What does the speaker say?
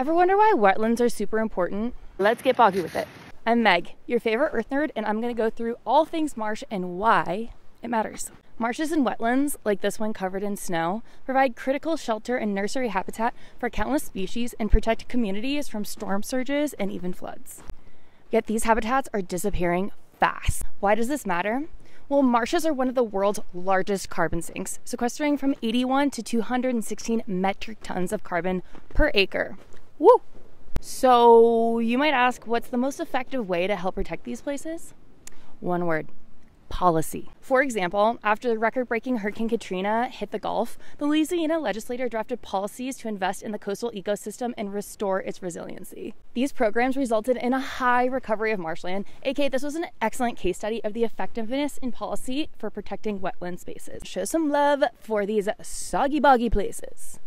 Ever wonder why wetlands are super important? Let's get boggy with it. I'm Meg, your favorite earth nerd, and I'm gonna go through all things marsh and why it matters. Marshes and wetlands, like this one covered in snow, provide critical shelter and nursery habitat for countless species and protect communities from storm surges and even floods. Yet these habitats are disappearing fast. Why does this matter? Well, marshes are one of the world's largest carbon sinks, sequestering from 81 to 216 metric tons of carbon per acre. Woo! So, you might ask, what's the most effective way to help protect these places? One word policy. For example, after the record breaking Hurricane Katrina hit the Gulf, the Louisiana legislature drafted policies to invest in the coastal ecosystem and restore its resiliency. These programs resulted in a high recovery of marshland, aka, this was an excellent case study of the effectiveness in policy for protecting wetland spaces. Show some love for these soggy boggy places.